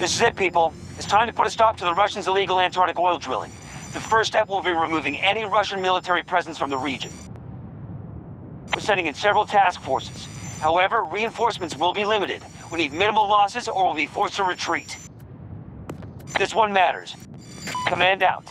This is it, people. It's time to put a stop to the Russians' illegal Antarctic oil drilling. The first step will be removing any Russian military presence from the region. We're sending in several task forces. However, reinforcements will be limited. We need minimal losses or we'll be forced to retreat. This one matters. Command out.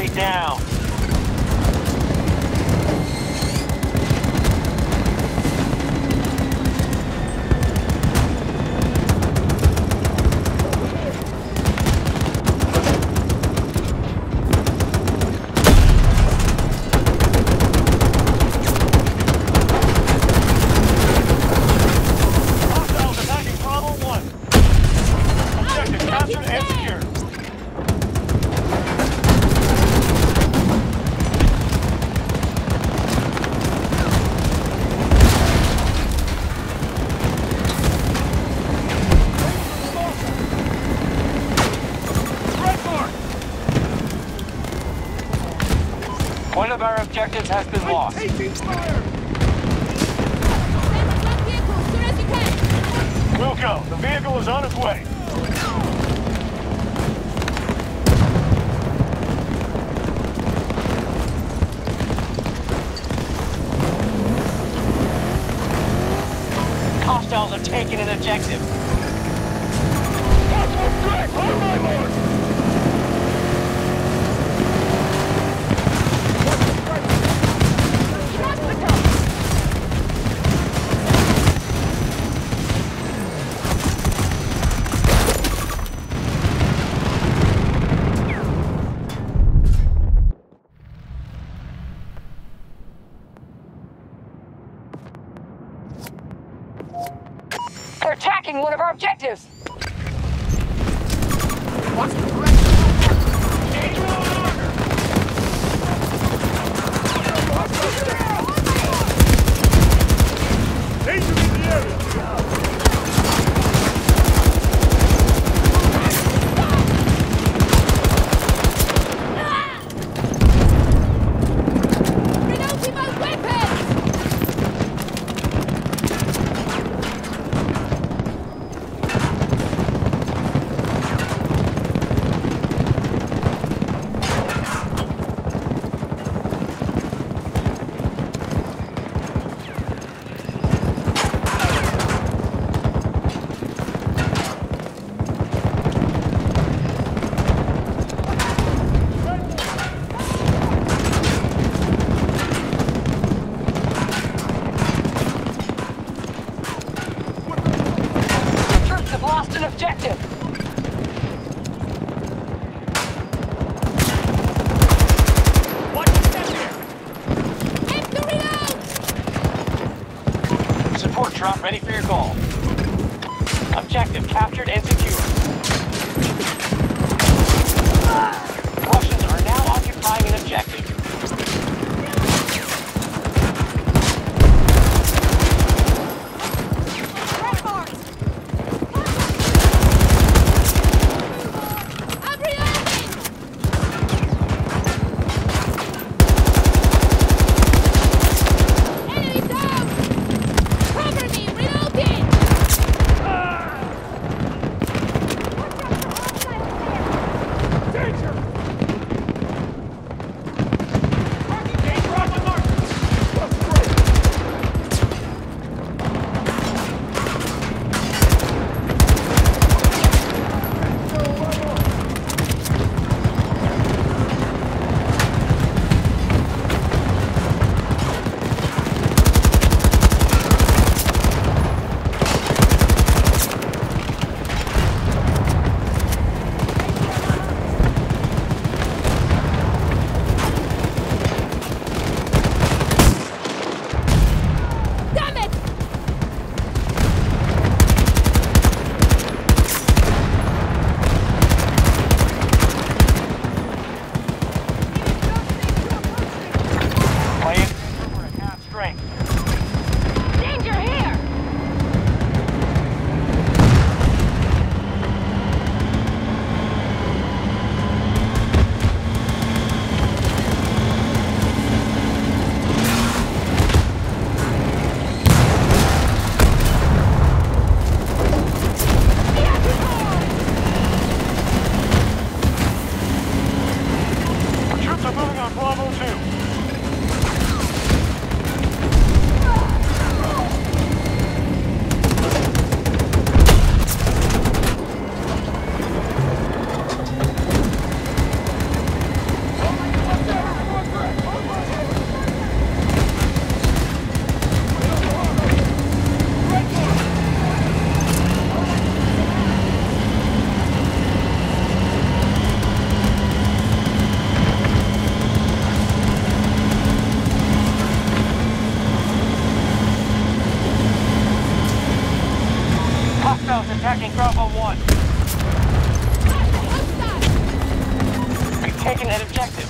Noticeably down. has been. We'll go. The vehicle is on its way. Hostiles are taking an objective. Hostile strike! On my mark! Hostiles attacking Bravo 1. We've taken an objective.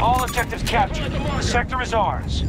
All objectives captured. The sector is ours.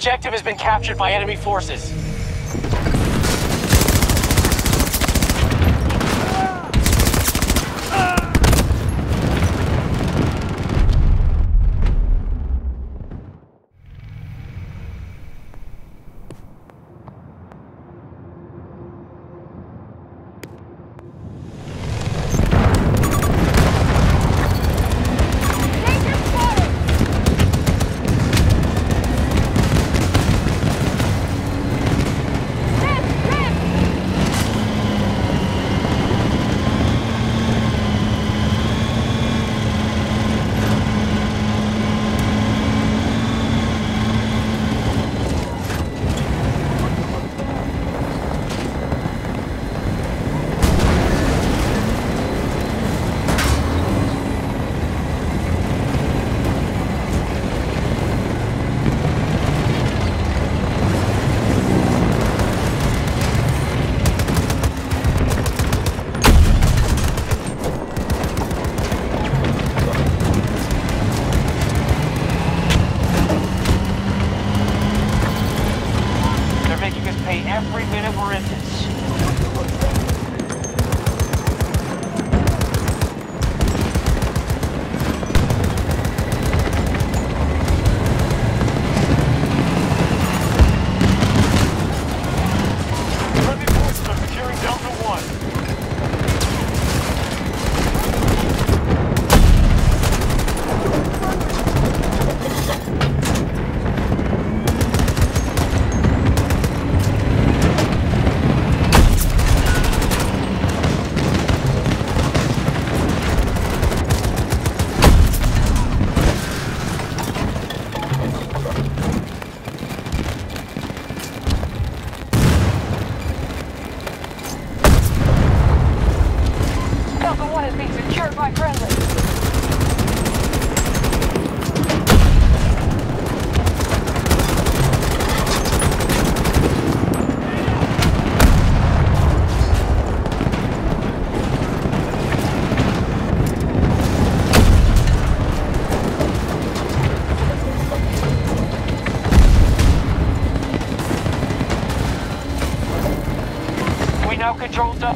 objective has been captured by enemy forces.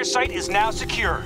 fire site is now secure.